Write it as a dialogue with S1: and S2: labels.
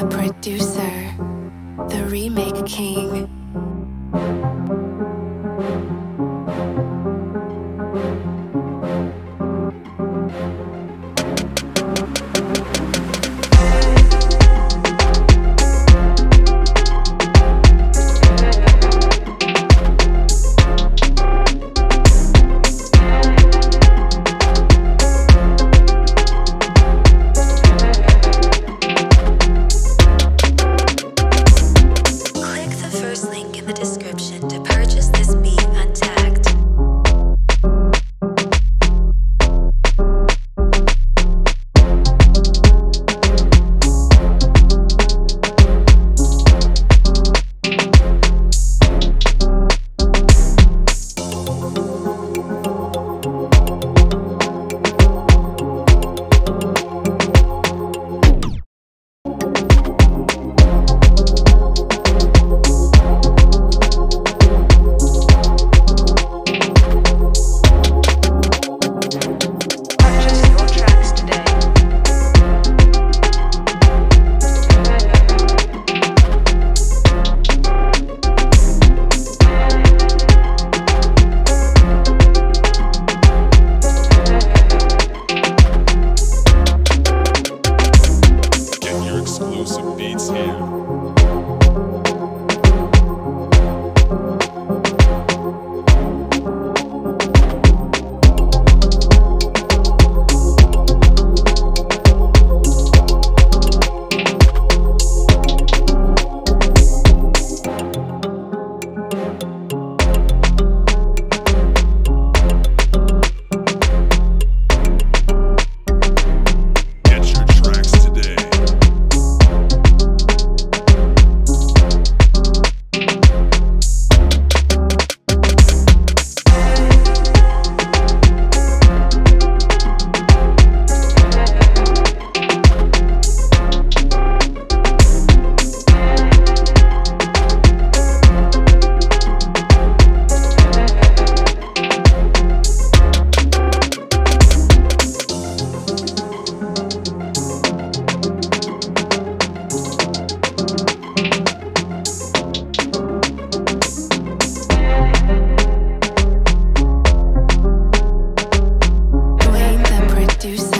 S1: the producer, the remake king.
S2: It's here. do